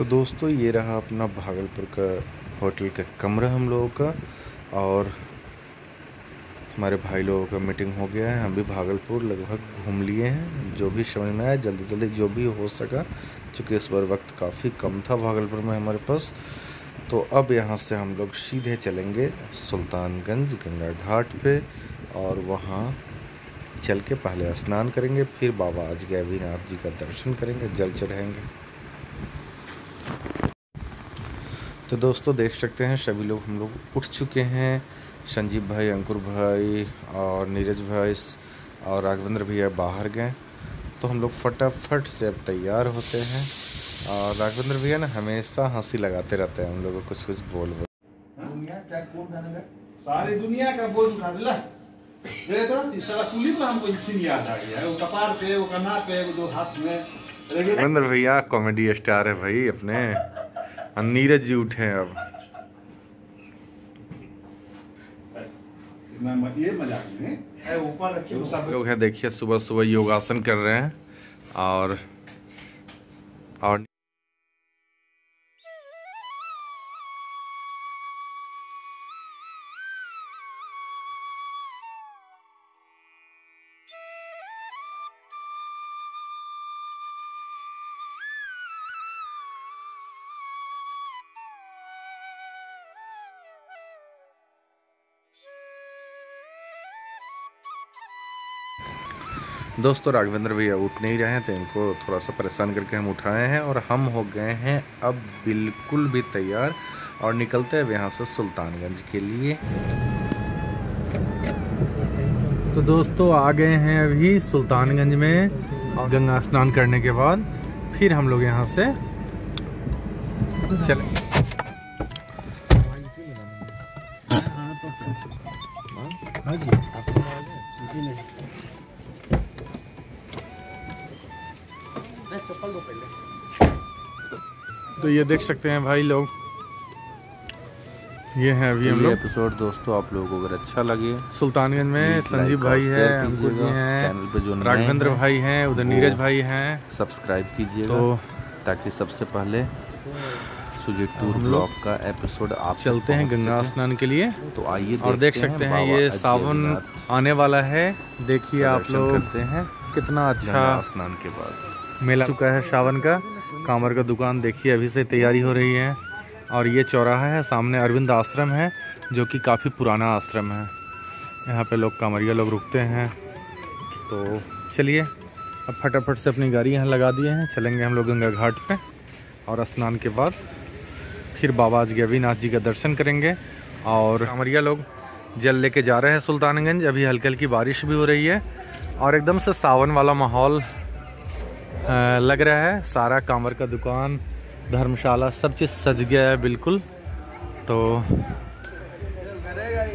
तो दोस्तों, ये रहा अपना भागलपुर का होटल का कमरा हम लोगों का और हमारे भाई लोगों का मीटिंग हो गया है। हम भी भागलपुर लगभग घूम लिए हैं। जो भी समझ में आया जल्दी जल्दी जो भी हो सका, चूँकि इस बार वक्त काफ़ी कम था भागलपुर में हमारे पास। तो अब यहाँ से हम लोग सीधे चलेंगे सुल्तानगंज गंगा घाट पे और वहाँ चल के पहले स्नान करेंगे, फिर बाबा आज गैवीनाथ जी का दर्शन करेंगे, जल चढ़ाएँगे। तो दोस्तों देख सकते हैं सभी लोग हम लोग उठ चुके हैं। संजीव भाई अंकुर भाई और नीरज भाई और राघवेंद्र भैया बाहर गए। तो हम लोग फटाफट से अब तैयार होते हैं। और राघवेंद्र भैया ना हमेशा हँसी लगाते रहते हैं हम लोग को कुछ कुछ बोल बोल। दुनिया क्या कौन सारी दुनिया का बोझ उठा दिला। तो इस कुली पर हमको याद आ गया है। वो कपार पे वो कन्ना पे वो दो हाथ में। राघवेंद्र भैया कॉमेडी स्टार है भाई अपने। और नीरज जी उठे हैं अब। ये मज़ाक में है। ऊपर लोग हैं देखिए सुबह सुबह योगासन कर रहे हैं और दोस्तों, राघवेंद्र भैया उठ नहीं रहे हैं तो इनको थोड़ा सा परेशान करके हम उठाए हैं और हम हो गए हैं अब बिल्कुल भी तैयार और निकलते हैं यहाँ से सुल्तानगंज के लिए। तो दोस्तों, आ गए हैं अभी सुल्तानगंज में गंगा स्नान करने के बाद फिर हम लोग यहाँ से चले। हाँ जी। तो ये देख सकते हैं भाई लोग। ये है अभी हम लोग। एपिसोड दोस्तों आप लोगों को अगर अच्छा लगे सुल्तानगंज में संजीव भाई है share अंकुर जी हैं चैनल पे जो राघवेंद्र भाई हैं उधर नीरज भाई हैं। सब्सक्राइब कीजिए तो ताकि सबसे पहले सुजी टूर ब्लॉग का एपिसोड आप चलते हैं गंगा स्नान के लिए। तो आइए और देख सकते हैं ये सावन आने वाला है। देखिए आप लोग करते हैं कितना अच्छा स्नान के बाद। मेला चुका है सावन का। कांवर का दुकान देखिए, अभी से तैयारी हो रही है। और ये चौराहा है, सामने अरविंद आश्रम है, जो कि काफ़ी पुराना आश्रम है। यहाँ पे लोग कांवरिया लोग रुकते हैं। तो चलिए, अब फटाफट से अपनी गाड़ी यहाँ लगा दिए हैं। चलेंगे हम लोग गंगा घाट पे। और स्नान के बाद फिर बाबा गैवीनाथ जी का दर्शन करेंगे। और कांवरिया लोग जल लेके जा रहे हैं सुल्तानगंज। अभी हल्की हल्की बारिश भी हो रही है। और एकदम से सावन वाला माहौल लग रहा है सारा कांवर का दुकान धर्मशाला सब चीज़ सज गया है बिल्कुल। तो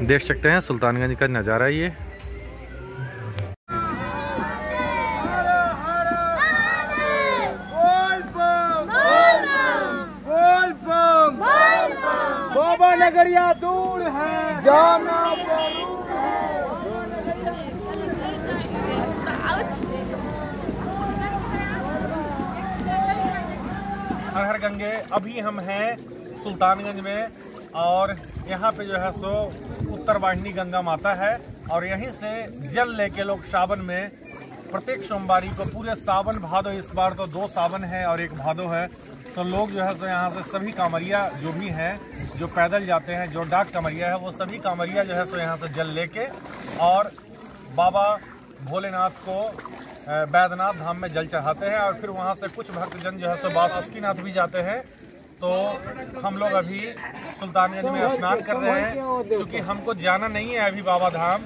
देख सकते हैं सुल्तानगंज का नज़ारा ये। बाबा नगरिया दूर है जाना हर हर गंगे। अभी हम हैं सुल्तानगंज में और यहाँ पे जो है सो उत्तर वाहिनी गंगा माता है और यहीं से जल लेके लोग सावन में प्रत्येक सोमवारी को पूरे सावन भादो, इस बार तो दो सावन है और एक भादो है। तो लोग जो है सो यहाँ से सभी कांवरिया जो भी हैं, जो पैदल जाते हैं, जो डाक कांवरिया है, वो सभी कांवरिया जो है सो यहाँ से जल लेके और बाबा भोलेनाथ को बैद्यनाथ धाम में जल चढ़ाते हैं और फिर वहाँ से कुछ भक्तजन जो है सो बासुकीनाथ भी जाते हैं। तो हम लोग अभी सुल्तानगंज में स्नान कर रहे हैं क्योंकि हमको जाना नहीं है अभी बाबा धाम।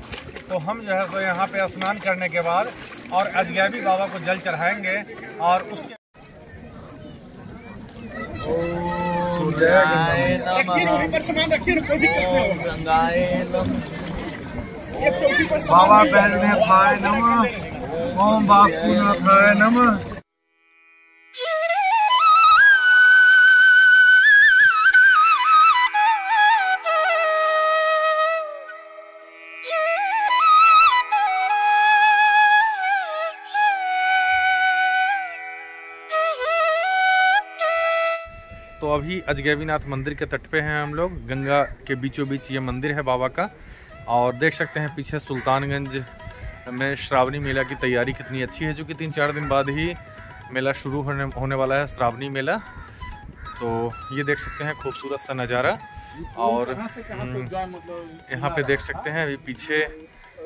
तो हम जो है सो यहाँ पे स्नान करने के बाद और अजगैबी बाबा को जल चढ़ाएँगे और उसके बाबा बैजनाथाय नमः। ओम वासुनाथाय नमः। तो अभी अजगैवीनाथ मंदिर के तट पे हैं हम लोग। गंगा के बीचों बीच ये मंदिर है बाबा का। और देख सकते हैं पीछे सुल्तानगंज में श्रावणी मेला की तैयारी कितनी अच्छी है जो कि तीन चार दिन बाद ही मेला शुरू होने होने वाला है श्रावणी मेला। तो ये देख सकते हैं खूबसूरत सा नज़ारा और हम्म, यहाँ पे देख सकते हैं अभी पीछे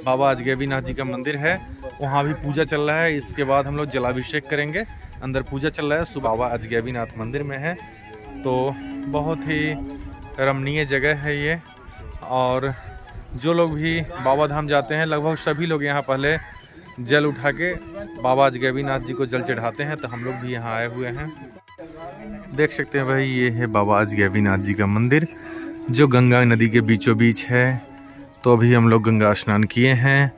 बाबा अजगैबीनाथ जी का मंदिर है वहाँ भी पूजा चल रहा है इसके बाद हम लोग जलाभिषेक करेंगे अंदर पूजा चल रहा है सुबह बाबा अजगैबीनाथ मंदिर में है। तो बहुत ही रमणीय जगह है ये और जो लोग भी बाबा धाम जाते हैं, लगभग सभी लोग यहाँ पहले जल उठा के बाबा अजगैबीनाथ जी को जल चढ़ाते हैं तो हम लोग भी यहाँ आए हुए हैं। देख सकते हैं भाई, ये है बाबा अजगैबीनाथ जी का मंदिर, जो गंगा नदी के बीचों बीच है। तो अभी हम लोग गंगा स्नान किए हैं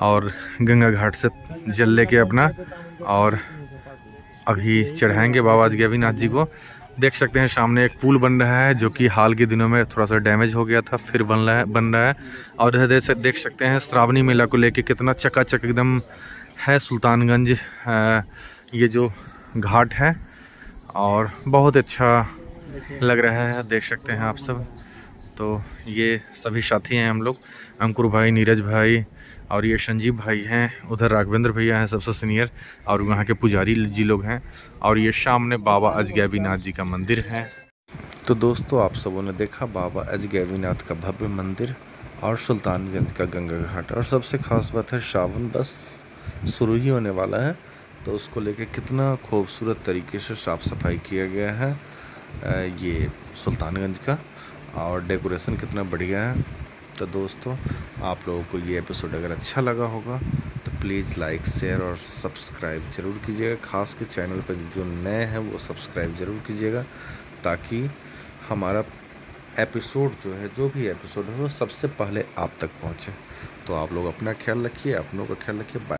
और गंगा घाट से जल लेके अपना और अभी चढ़ाएँगे बाबा अजगैबीनाथ जी को। देख सकते हैं, सामने एक पुल बन रहा है, जो कि हाल के दिनों में थोड़ा सा डैमेज हो गया था, फिर बन रहा है, बन रहा है। और इधर देख देख सकते हैं, श्रावणी मेला को लेके कितना चकाचक एकदम है सुल्तानगंज ये जो घाट है, और बहुत अच्छा लग रहा है, देख सकते हैं आप सब। तो ये सभी साथी हैं हम लोग, अंकुर भाई, नीरज भाई, और ये संजीव भाई हैं, उधर राघवेंद्र भैया हैं, सबसे सीनियर और वहाँ के पुजारी जी लोग हैं। और ये सामने बाबा अजगैबीनाथ जी का मंदिर है। तो दोस्तों, आप सबों ने देखा बाबा अजगैवीनाथ का भव्य मंदिर और सुल्तानगंज का गंगा घाट। और सबसे खास बात है, सावन बस शुरू ही होने वाला है तो उसको लेके कितना खूबसूरत तरीके से साफ़ सफ़ाई किया गया है ये सुल्तानगंज का, और डेकोरेशन कितना बढ़िया है। तो दोस्तों, आप लोगों को ये एपिसोड अगर अच्छा लगा होगा प्लीज़ लाइक शेयर और सब्सक्राइब ज़रूर कीजिएगा। खास के चैनल पर जो नए हैं, वो सब्सक्राइब ज़रूर कीजिएगा ताकि हमारा एपिसोड जो है, जो भी एपिसोड है, वो सबसे पहले आप तक पहुँचे। तो आप लोग अपना ख्याल रखिए, अपनों का ख्याल रखिए। बाय